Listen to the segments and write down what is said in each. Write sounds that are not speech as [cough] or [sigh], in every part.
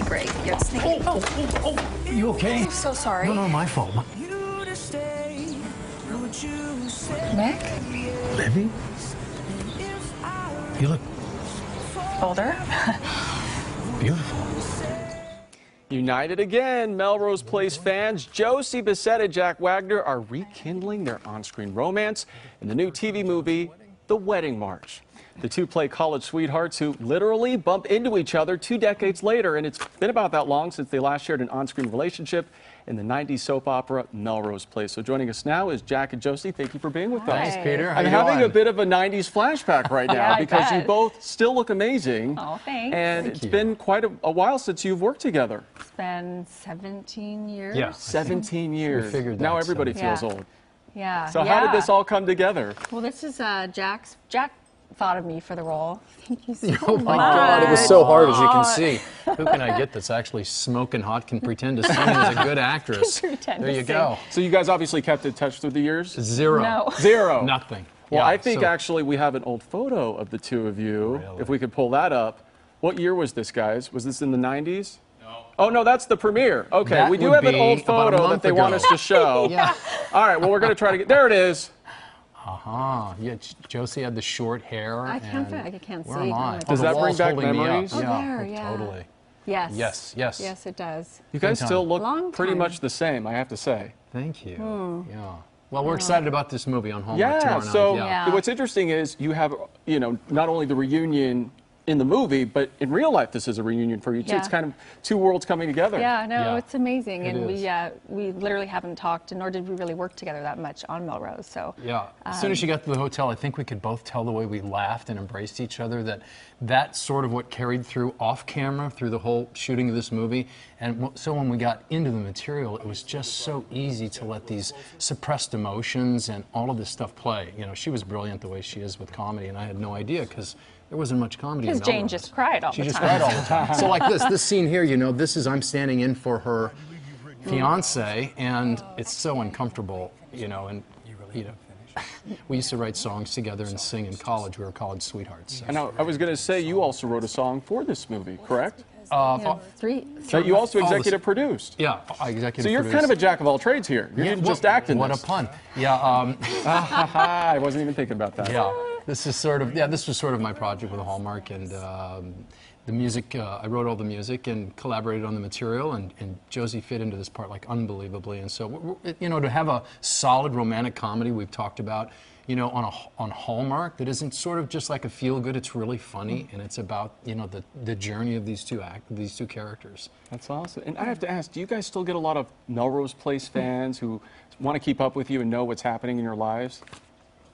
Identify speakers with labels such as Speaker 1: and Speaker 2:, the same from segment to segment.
Speaker 1: Great. Yes, thank you.
Speaker 2: Oh oh, oh, oh, oh, you okay?
Speaker 1: I'm so sorry.
Speaker 2: No, no, my fault.
Speaker 1: Nick?
Speaker 2: Libby? You look
Speaker 1: Older?
Speaker 2: beautiful.
Speaker 3: United again, Melrose Place fans Josie Bissett and Jack Wagner are rekindling their on-screen romance in the new TV movie, The Wedding March. The two play college sweethearts who literally bump into each other two decades later, and it's been about that long since they last shared an on-screen relationship in the 90s soap opera Melrose Place. So joining us now is Jack and Josie. Thank you for being with us.
Speaker 1: Thanks,
Speaker 2: Peter. How
Speaker 3: I'm
Speaker 2: you
Speaker 3: having
Speaker 2: doing?
Speaker 3: a bit of a 90s flashback right now [laughs]
Speaker 1: Yeah, I
Speaker 3: because you both still look amazing.
Speaker 1: Oh, thanks.
Speaker 3: And
Speaker 2: Thank
Speaker 3: it's
Speaker 2: you.
Speaker 3: been quite a, a while since you've worked together.
Speaker 1: It's been 17 years.
Speaker 2: Yeah.
Speaker 3: 17 years.
Speaker 2: figured that, now
Speaker 3: everybody
Speaker 1: so-
Speaker 3: feels
Speaker 1: Yeah.
Speaker 3: old.
Speaker 1: Yeah.
Speaker 3: So
Speaker 1: yeah.
Speaker 3: how did this all come together?
Speaker 1: Well, this is uh, Jack's. Jack thought of me for the role. [laughs] Thank you so
Speaker 2: Oh my. God, it was so hard, as you can see. Who can I get that's actually smoking hot, can pretend to sing, and is a [laughs] good actress?
Speaker 1: Can pretend
Speaker 2: there
Speaker 1: to
Speaker 2: you
Speaker 1: sing.
Speaker 2: go.
Speaker 3: So you guys obviously kept in touch through the years?
Speaker 2: Zero.
Speaker 1: No. [laughs]
Speaker 3: Zero.
Speaker 2: Nothing.
Speaker 3: Well,
Speaker 2: Yeah,
Speaker 3: I think
Speaker 2: so-
Speaker 3: actually we have an old photo of the two of you.
Speaker 2: Really?
Speaker 3: If we could pull that up. What year was this, guys? Was this in the 90s? No. Oh, no, that's the premiere. Okay,
Speaker 2: That
Speaker 3: we do have an old photo that
Speaker 2: month
Speaker 3: they want us to show. [laughs]
Speaker 2: Yeah.
Speaker 3: All right, well, we're going to try to get. There it is.
Speaker 2: Uh-huh. Yeah, Josie had the short hair.
Speaker 1: I can't
Speaker 2: and
Speaker 1: I can't
Speaker 2: where
Speaker 1: see.
Speaker 2: Am
Speaker 1: Oh
Speaker 2: I?
Speaker 3: Does
Speaker 2: the
Speaker 3: that bring back
Speaker 2: holding me
Speaker 3: memories?
Speaker 1: Oh,
Speaker 2: Yeah,
Speaker 1: there, yeah.
Speaker 2: totally.
Speaker 1: Yes.
Speaker 2: Yes, yes.
Speaker 1: Yes, it does.
Speaker 3: You guys still look pretty much the same, I have to say.
Speaker 2: Thank you.
Speaker 1: Hmm.
Speaker 2: Yeah. Well, we're excited about this movie on Hallmark
Speaker 3: Yeah.
Speaker 2: tomorrow night.
Speaker 3: So
Speaker 1: Yeah.
Speaker 3: what's interesting is you have, you know, not only the reunion in the movie, but in real life, this is a reunion for you too.
Speaker 1: Yeah.
Speaker 3: It's kind of two worlds coming together.
Speaker 1: Yeah, no,
Speaker 2: Yeah.
Speaker 1: it's amazing,
Speaker 2: It
Speaker 1: and
Speaker 2: is.
Speaker 1: we uh, we literally haven't talked, nor did we really work together that much on Melrose. So
Speaker 2: Yeah. As soon as you got to the hotel, I think we could both tell the way we laughed and embraced each other that that's sort of what carried through off camera through the whole shooting of this movie. And so when we got into the material, it was just so easy to let these suppressed emotions and all of this stuff play. You know, she was brilliant the way she is with comedy, and I had no idea because there wasn't much comedy.
Speaker 1: because Jane
Speaker 2: Melrose.
Speaker 1: just cried all
Speaker 2: She
Speaker 1: the
Speaker 2: just cried all the time. [laughs] so like this, this scene here, you know, this is I'm standing in for her fiance, and it's so uncomfortable, you know, and you know, we used to write songs together and sing in college. We were college sweethearts. so.
Speaker 3: And I, I was going to say, you also wrote a song for this movie, correct?
Speaker 2: Uh,
Speaker 1: You know, three.
Speaker 3: That you also executive produced.
Speaker 2: yeah, I executive.
Speaker 3: So you're kind of a jack of all trades here. You
Speaker 2: Yeah,
Speaker 3: didn't
Speaker 2: what-
Speaker 3: just act in
Speaker 2: What
Speaker 3: this.
Speaker 2: a pun! Yeah, um, [laughs]
Speaker 3: I wasn't even thinking about that.
Speaker 2: yeah. This is sort of yeah. This was sort of my project with Hallmark, and um, the music. Uh, I wrote all the music and collaborated on the material, and, and Josie fit into this part like unbelievably. And so, you know, to have a solid romantic comedy we've talked about, you know, on a on Hallmark that isn't sort of just like a feel good. It's really funny, and it's about you know the the journey of these two act these two characters.
Speaker 3: That's awesome. And I have to ask, do you guys still get a lot of Melrose Place fans who want to keep up with you and know what's happening in your lives?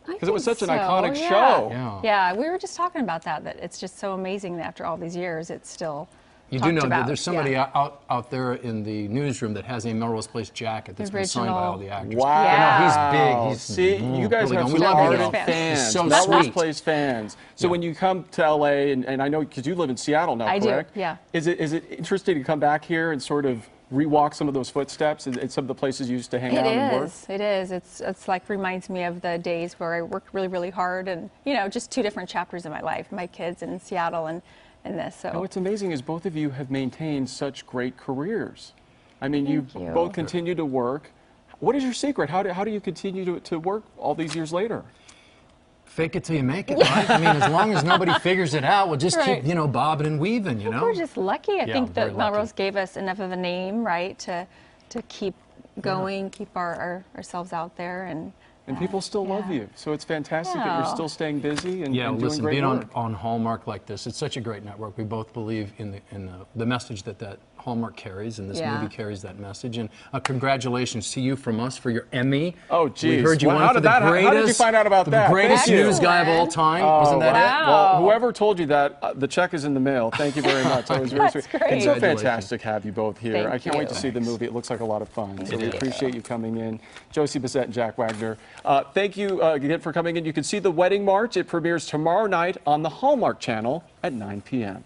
Speaker 1: Because
Speaker 3: it was such an iconic
Speaker 1: yeah.
Speaker 3: show.
Speaker 2: Yeah.
Speaker 1: Yeah, we were just talking about that. That it's just so amazing that after all these years, it's still.
Speaker 2: You do
Speaker 1: talked
Speaker 2: know that there's somebody
Speaker 1: Yeah.
Speaker 2: out out there in the newsroom that has a Melrose Place jacket that's been signed by all the actors.
Speaker 3: Wow.
Speaker 2: You know, he's big. He's
Speaker 3: See,
Speaker 2: mm,
Speaker 3: you guys
Speaker 2: really
Speaker 3: have some
Speaker 2: we love
Speaker 1: Melrose
Speaker 2: you.
Speaker 3: ardent
Speaker 1: fans.
Speaker 3: fans,
Speaker 2: He's so
Speaker 3: Melrose
Speaker 2: sweet.
Speaker 3: Place fans. So
Speaker 2: Yeah.
Speaker 3: when you come to LA, and, and I know because you live in Seattle now,
Speaker 1: I do,
Speaker 3: correct?
Speaker 1: yeah.
Speaker 3: Is it is it interesting to come back here and sort of rewalk some of those footsteps in, in some of the places you used to hang
Speaker 1: It
Speaker 3: out and work?
Speaker 1: It is. It's it's like reminds me of the days where I worked really really hard and you know just two different chapters in my life, my kids in Seattle and and this. So
Speaker 3: And what's amazing is both of you have maintained such great careers. I mean, you,
Speaker 1: you.
Speaker 3: both continue to work. What is your secret? How do, how do you continue to, to work all these years later?
Speaker 2: Fake it till you make it, [laughs] right? I mean, as long as nobody [laughs] figures it out, we'll just
Speaker 1: Right.
Speaker 2: keep, you know, bobbing and weaving, you know?
Speaker 1: we're just lucky. I
Speaker 2: Yeah,
Speaker 1: think that
Speaker 2: lucky.
Speaker 1: Melrose gave us enough of a name, right, to to keep going, keep our, our ourselves out there and.
Speaker 3: And
Speaker 1: uh,
Speaker 3: people still love
Speaker 1: yeah.
Speaker 3: you. So it's fantastic that you're still staying busy and,
Speaker 2: Yeah,
Speaker 3: and doing
Speaker 2: listen, being
Speaker 3: work.
Speaker 2: on, on Hallmark like this, it's such a great network. We both believe in the in the, the message that that Hallmark carries, and this
Speaker 1: Yeah.
Speaker 2: movie carries that message. And uh, congratulations to you from us for your Emmy.
Speaker 3: Oh,
Speaker 2: We
Speaker 3: geez.
Speaker 2: heard you
Speaker 3: Well,
Speaker 2: won
Speaker 3: how
Speaker 2: for
Speaker 3: did
Speaker 2: the
Speaker 3: that- how- how did you find out about
Speaker 2: the
Speaker 3: that?
Speaker 2: greatest
Speaker 3: Thank you.
Speaker 2: news guy of all time.
Speaker 3: Oh,
Speaker 2: Wasn't that
Speaker 3: wow.
Speaker 2: it?
Speaker 1: Wow.
Speaker 3: Well, whoever told you that, uh, the check is in the mail. Thank you very [laughs] much. That was very sweet.
Speaker 1: great.
Speaker 3: It's so fantastic to have you both here.
Speaker 1: Thank
Speaker 3: I can't wait to
Speaker 1: you.
Speaker 3: see the movie. It looks like a lot of fun. So
Speaker 2: It
Speaker 3: we
Speaker 2: is.
Speaker 3: appreciate you coming in. Josie Bissett and Jack Wagner. Uh, thank you uh, again for coming in. You can see The Wedding March. It premieres tomorrow night on the Hallmark Channel at 9 p.m.